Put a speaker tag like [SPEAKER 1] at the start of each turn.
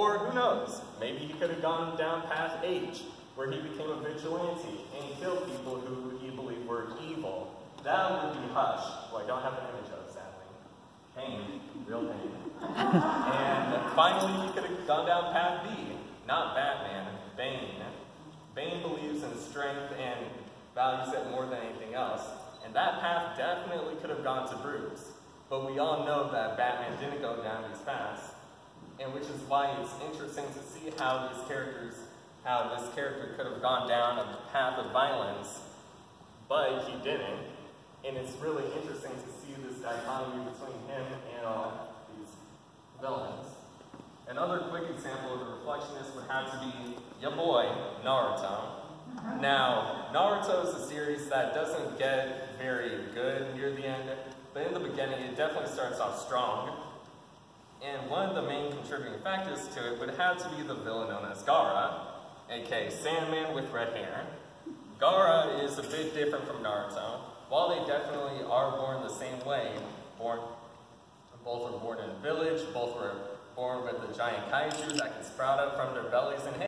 [SPEAKER 1] Or who knows, maybe he could have gone down path H, where he became a vigilante and killed people who he believed were evil. That would be Hush, who I don't have an image of, sadly. Pain, real pain. and finally, he could have gone down path B, not Batman, Bane. Bane believes in strength and values it more than anything else, and that path definitely could have gone to Bruce. But we all know that Batman didn't go down these paths, and which is why it's interesting to see how these characters, how this character could have gone down a path of violence, but he didn't. And it's really interesting to see this dichotomy between him and all these villains. Another quick example of a reflectionist would have to be your boy, Naruto. Now, Naruto is a series that doesn't get very good near the end, but in the beginning it definitely starts off strong. One of the main contributing factors to it would have to be the villain known as Gaara, aka Sandman with red hair. Gaara is a bit different from Naruto. While they definitely are born the same way, born, both were born in a village, both were born with a giant kaiju that can sprout up from their bellies, and hey,